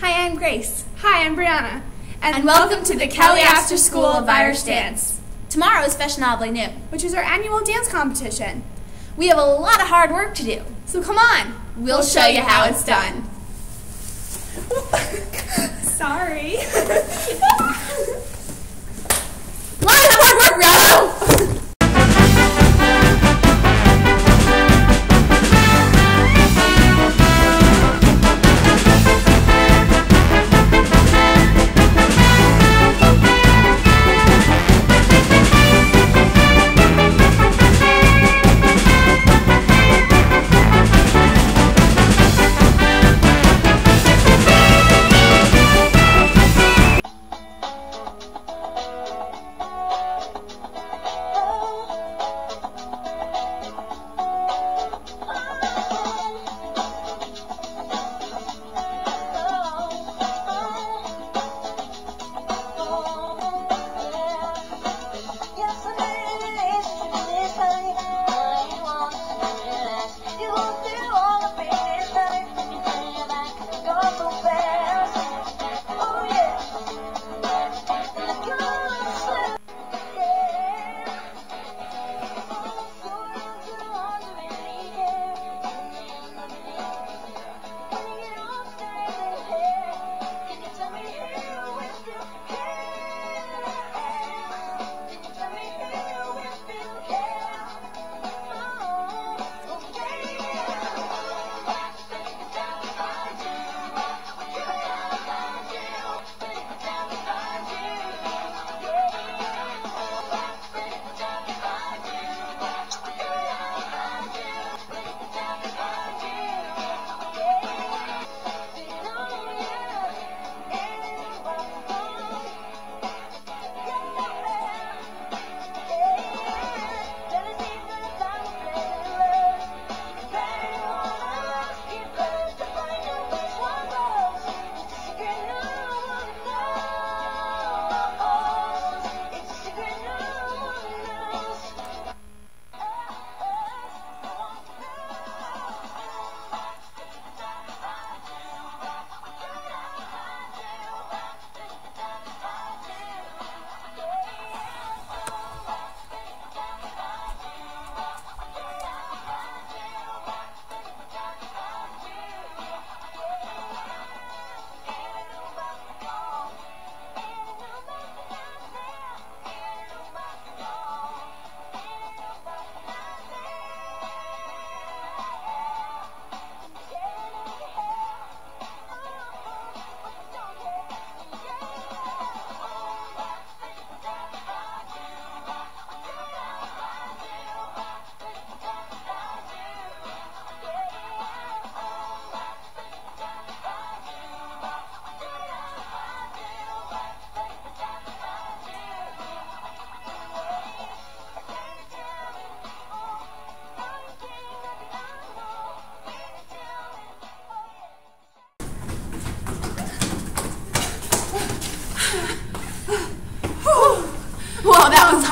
Hi, I'm Grace. Hi, I'm Briana. And, welcome, to the Kelly Oster School of Irish Dance. Tomorrow is Fashionable New. which is our annual dance competition. We have a lot of hard work to do. So come on. We'll show you how it's done.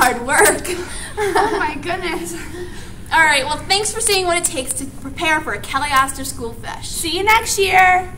Hard work. oh my goodness. All right, well, thanks for seeing what it takes to prepare for a Kelly Oster School Feis. See you next year.